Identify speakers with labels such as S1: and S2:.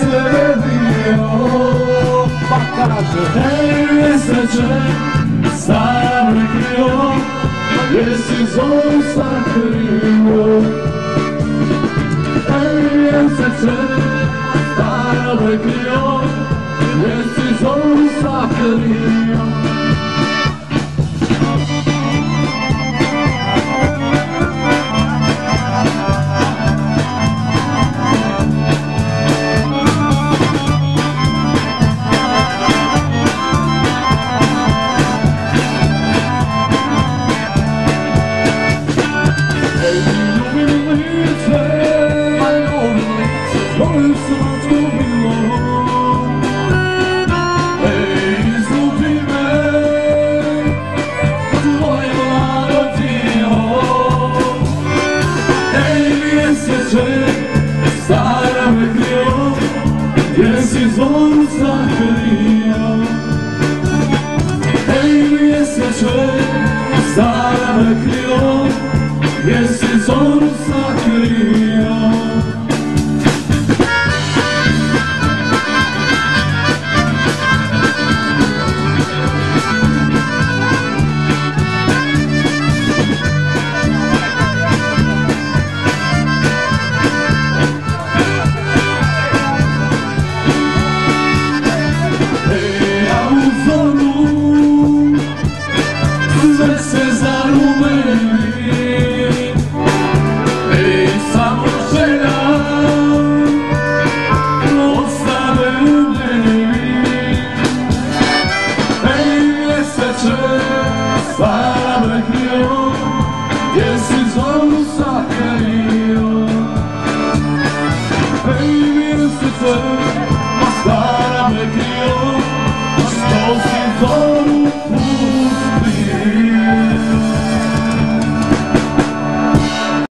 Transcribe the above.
S1: se vidio Pa kaže Tebi sreće sam rekio Jesi zovu sakrio yes it's all Ej, jesteś, stara Yes, it's all. Bye.